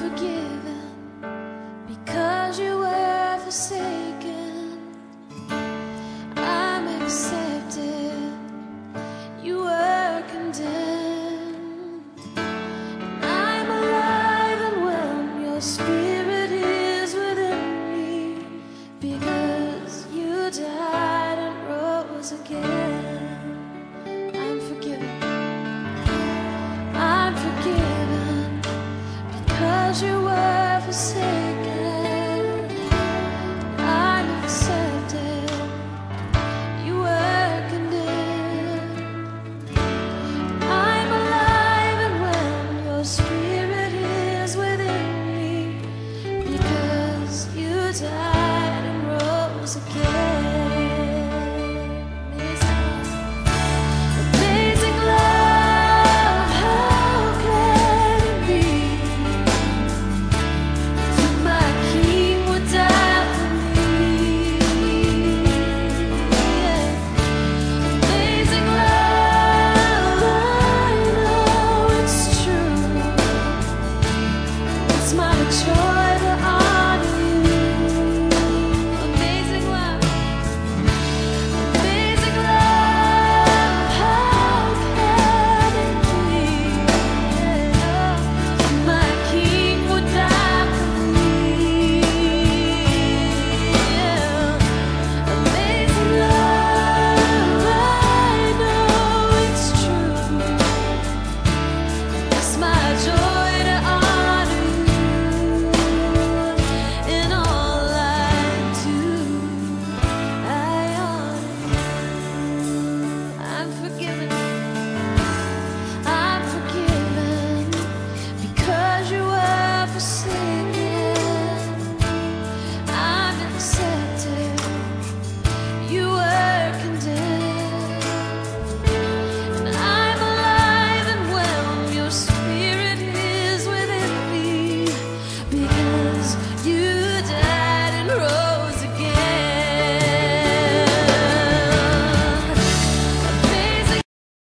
forgiven because you were forsaken. I'm 就